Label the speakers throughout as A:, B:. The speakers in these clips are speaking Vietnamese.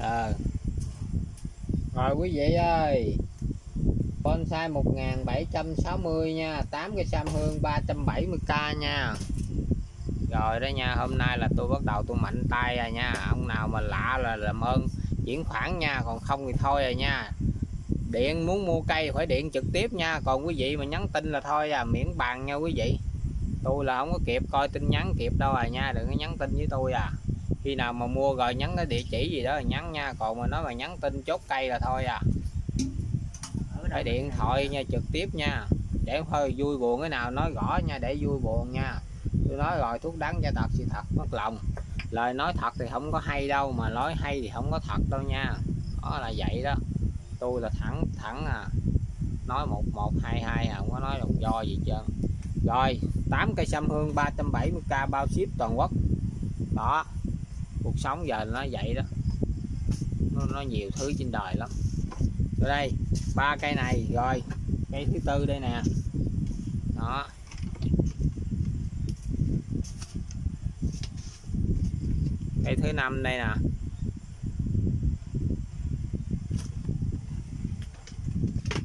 A: à. rồi, quý vị ơi. Bonsai 1760 nha. 8 cây sam hương 370k nha. Rồi đó nha, hôm nay là tôi bắt đầu tôi mạnh tay rồi nha. Ông nào mà lạ là làm ơn, chuyển khoản nha. Còn không thì thôi rồi nha. Điện muốn mua cây phải điện trực tiếp nha. Còn quý vị mà nhắn tin là thôi à miễn bàn nha quý vị. Tôi là không có kịp coi tin nhắn kịp đâu à nha, đừng có nhắn tin với tôi à khi nào mà mua rồi nhắn cái địa chỉ gì đó là nhắn nha còn mà nói mà nhắn tin chốt cây là thôi à. Phải điện thoại nha? trực tiếp nha. Để hơi vui buồn cái nào nói rõ nha để vui buồn nha. Tôi nói rồi thuốc đắng cho thật sự thật mất lòng. Lời nói thật thì không có hay đâu mà nói hay thì không có thật đâu nha. Đó là vậy đó. Tôi là thẳng thẳng à. Nói một một hai hai à không có nói đồng do gì trơn. Rồi 8 cây sâm hương 370k bao ship toàn quốc. Đó cuộc sống giờ nó vậy đó. Nó, nó nhiều thứ trên đời lắm. Rồi đây ba cây này. Rồi cây thứ tư đây nè. Đó. Cây thứ năm đây nè.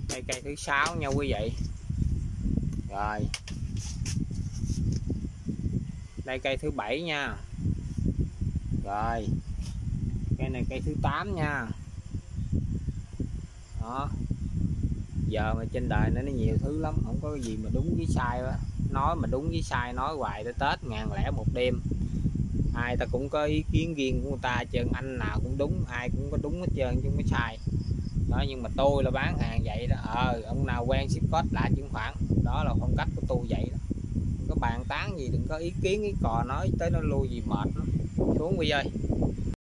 A: Đây cây thứ sáu nha quý vị. Rồi. Đây cây thứ bảy nha rồi. Cây này cây thứ 8 nha. Đó. Giờ mà trên đời nó nhiều thứ lắm, không có cái gì mà đúng với sai đó. nói mà đúng với sai, nói hoài tới tết, ngàn lẻ một đêm. Ai ta cũng có ý kiến riêng của người ta chừng anh nào cũng đúng, ai cũng có đúng hết trơn chứ không có sai. Đó, nhưng mà tôi là bán hàng vậy đó. Ờ ông nào quen ship code lại chứng khoản. Đó là phong cách của tôi vậy đó. Đừng có bàn tán gì, đừng có ý kiến cái cò nói tới nó lui gì mệt lắm xuống quý ơi